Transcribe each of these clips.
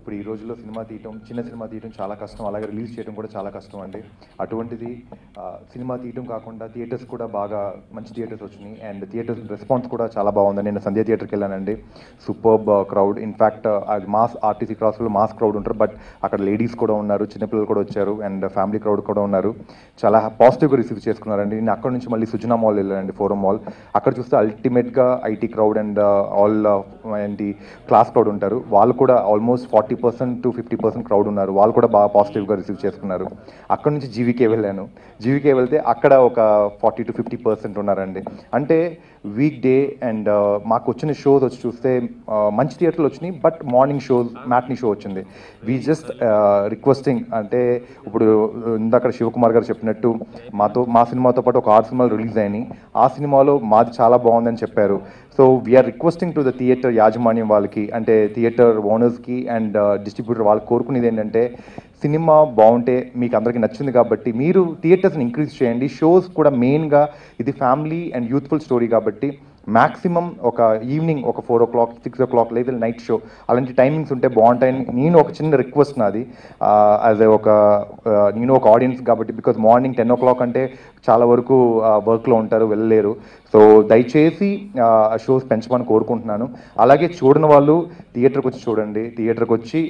ఇప్పుడు ఈ రోజుల్లో సినిమా తీయటం చిన్న సినిమా తీయటం చాలా కష్టం. అలాగే రిలీజ్ చేయడం కూడా చాలా కష్టం అండి. అటువంటిది సినిమా తీయటం కాకుండా థియేటర్స్ కూడా బాగా మంచి థియేటర్స్ వచ్చినాయి. అండ్ థియేటర్స్ రెస్పాన్స్ కూడా చాలా బాగుంది. నేను సంధ్య థియేటర్కి వెళ్ళానండి. Superb crowd. ఇన్ఫ్యాక్ట్ అది మాస్ ఆర్టీసీ క్రాస్లో మాస్ క్రౌడ్ ఉంటారు. బట్ అక్కడ లేడీస్ కూడా ఉన్నారు చిన్నపిల్లలు కూడా వచ్చారు. అండ్ ఫ్యామిలీ క్రౌడ్ కూడా ఉన్నారు. చాలా పాజిటివ్గా రిసీవ్ చేసుకున్నారండి. నేను అక్కడ నుంచి మళ్ళీ సుజనా మాల్ వెళ్ళానండి ఫోరం మాల్. అక్కడ చూస్తే అల్టిమేట్గా ఐటీ క్రౌడ్ అండ్ ఆల్ ఏంటి క్లాస్ క్రౌడ్ ఉంటారు. వాళ్ళు కూడా almost forty percent to fifty percent crowd ఉన్నారు. వాళ్ళు కూడా బాగా పాజిటివ్గా రిసీవ్ చేసుకున్నారు. అక్కడ నుంచి జీవికే వెళ్ళాను. జీవికే వెళ్తే అక్కడ ఒక ఫార్టీ టు ఫిఫ్టీ పర్సెంట్ ఉన్నారండి. అంటే వీక్ డే అండ్ మాకు వచ్చిన షోస్ వచ్చి చూస్తే uh, మంచి థియేటర్లు వచ్చినాయి but morning shows matinee show వచ్చింది. వీ జస్ట్ రిక్వెస్టింగ్ అంటే ఇప్పుడు uh, ఇందాక శివకుమార్ గారు చెప్పినట్టు మాతో మా సినిమాతో పాటు ఒక ఆరు సినిమాలు రిలీజ్ అయినాయి. ఆ సినిమాలో మాది చాలా బాగుందని చెప్పారు. So we are requesting to the theatre యాజమాన్యం వాళ్ళకి అంటే థియేటర్ ఓనర్స్కి అండ్ డిస్ట్రిబ్యూటర్ వాళ్ళు కోరుకునేది ఏంటంటే సినిమా బాగుంటే మీకు అందరికీ నచ్చింది కాబట్టి మీరు థియేటర్స్ని ఇంక్రీజ్ చేయండి. షోస్ కూడా మెయిన్గా ఇది ఫ్యామిలీ అండ్ యూత్ఫుల్ స్టోరీ కాబట్టి మ్యాక్సిమం ఒక ఈవినింగ్ ఒక four o'clock six o'clock లేదా నైట్ షో. అలాంటి టైమింగ్స్ ఉంటే బాగుంటాయని నేను ఒక చిన్న రిక్వెస్ట్ నాది. యాజ్ ఒక నేను ఒక ఆడియన్స్ కాబట్టి because morning ten o'clock అంటే చాలా వరకు వర్క్లో ఉంటారు వెళ్ళలేరు. సో దయచేసి షోస్ పెంచమని కోరుకుంటున్నాను. అలాగే చూడని వాళ్ళు థియేటర్కి వచ్చి చూడండి. థియేటర్కి వచ్చి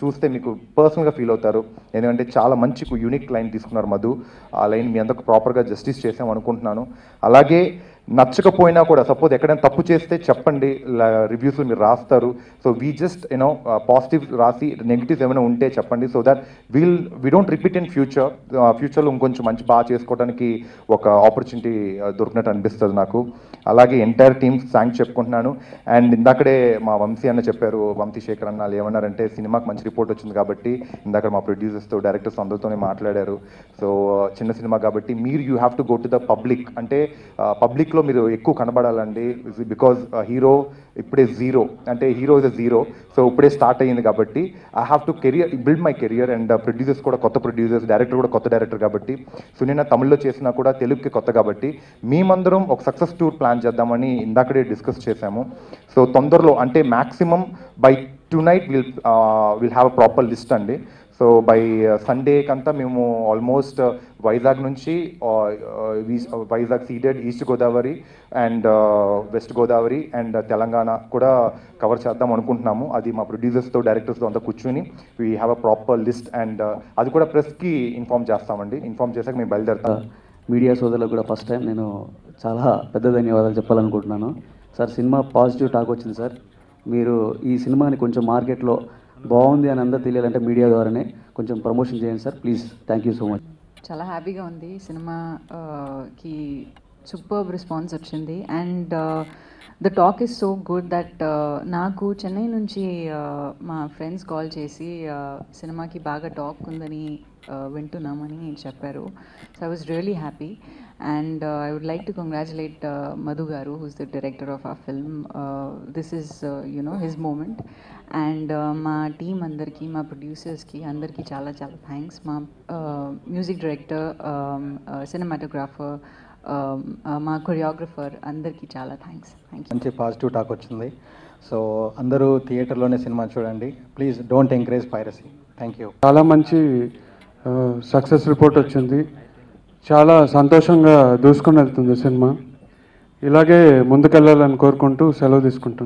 చూస్తే మీకు పర్సనల్గా ఫీల్ అవుతారు. ఎందుకంటే చాలా మంచి యూనిక్ లైన్ తీసుకున్నారు మధు. ఆ లైన్ మీ అందరికి ప్రాపర్గా జస్టిస్ చేసాం అనుకుంటున్నాను అలాగే నచ్చకపోయినా కూడా సపోజ్ ఎక్కడైనా తప్పు చేస్తే చెప్పండి రివ్యూస్లో మీరు రాస్తారు. So we just you know positive రాసి నెగిటివ్స్ ఏమైనా ఉంటే చెప్పండి so that we'll we don't repeat in future ఫ్యూచర్లో ఇంకొంచెం మంచి బాగా చేసుకోవడానికి ఒక ఆపర్చునిటీ uh, దొరికినట్టు అనిపిస్తుంది నాకు. అలాగే ఎంటైర్ టీమ్స్ థ్యాంక్స్ చెప్పుకుంటున్నాను. అండ్ ఇందాకడే మా వంశీ అన్న చెప్పారు వంశీ శేఖర్ అన్న వాళ్ళు ఏమన్నారంటే సినిమాకి మంచి రిపోర్ట్ వచ్చింది కాబట్టి ఇందాక మా ప్రొడ్యూసర్స్తో డైరెక్టర్స్ అందరితోనే మాట్లాడారు. సో uh, చిన్న సినిమా కాబట్టి మీరు you have to go to the public అంటే uh, పబ్లిక్ లో మీరు ఎక్కువ కనబడాలండి బికాజ్ హీరో ఇప్పుడే జీరో అంటే హీరో ఇస్ జీరో సో ఇప్పుడే స్టార్ట్ అయ్యింది కాబట్టి I have to career build my career and producers కూడా కొత్త ప్రొడ్యూసర్స్ డైరెక్టర్ కూడా కొత్త డైరెక్టర్ కాబట్టి సో నేను తమిళ్ళో చేసినా కూడా తెలుగుకి కొత్త కాబట్టి మేమందరం ఒక సక్సెస్ టూర్ ప్లాన్ చేద్దామని ఇందాకడే డిస్కస్ చేశాము. సో తొందరలో అంటే maximum by tonight will will have a proper list అండి. సో బై uh, సండే కంతా మేము ఆల్మోస్ట్ uh, వైజాగ్ నుంచి uh, Vizag ceded east Godavari and west Godavari and Telangana కూడా కవర్ చేద్దాం అనుకుంటున్నాము. అది మా ప్రొడ్యూసర్స్తో డైరెక్టర్స్తో అంతా కూర్చుని we have a proper list and అది కూడా ప్రెస్కి ఇన్ఫామ్ చేస్తామండి. ఇన్ఫామ్ చేశాక మేము బయలుదేరుతాం. మీడియా సోదరులకు కూడా ఫస్ట్ టైం నేను చాలా పెద్ద ధన్యవాదాలు చెప్పాలనుకుంటున్నాను. సార్ సినిమా పాజిటివ్ టాక్ వచ్చింది సార్. మీరు ఈ సినిమాని కొంచెం మార్కెట్లో బాగుంది అని అందరూ తెలియాలంటే మీడియా ద్వారానే కొంచెం ప్రమోషన్ చేయండి sir. Please thank you so much. చాలా హ్యాపీగా ఉంది. సినిమా ఆ, కి సూపర్బ్ రెస్పాన్స్ వచ్చింది and the talk is so good that నాకు చెన్నై నుంచి ఆ, మా ఫ్రెండ్స్ కాల్ చేసి ఆ, సినిమాకి బాగా టాక్ ఉందని ఆ, వింటున్నామని చెప్పారు. So I was really happy and I would like to congratulate Madhu garu who's the director of a film this is you know his moment and మా టీం అందరికీ మా ప్రొడ్యూసర్స్కి అందరికీ చాలా చాలా థ్యాంక్స్ మా మ్యూజిక్ డైరెక్టర్ సినిమాటోగ్రాఫర్ మా choreographer అందరికీ చాలా థ్యాంక్స్ థ్యాంక్ యూ మంచి పాజిటివ్ టాక్ వచ్చింది. సో అందరూ థియేటర్లోనే సినిమా చూడండి. Please don't encourage piracy thank you చాలా మంచి సక్సెస్ రిపోర్ట్ వచ్చింది. చాలా సంతోషంగా దూసుకొని వెళ్తుంది సినిమా. ఇలాగే ముందుకెళ్ళాలని కోరుకుంటూ సెలవు తీసుకుంటున్నాను.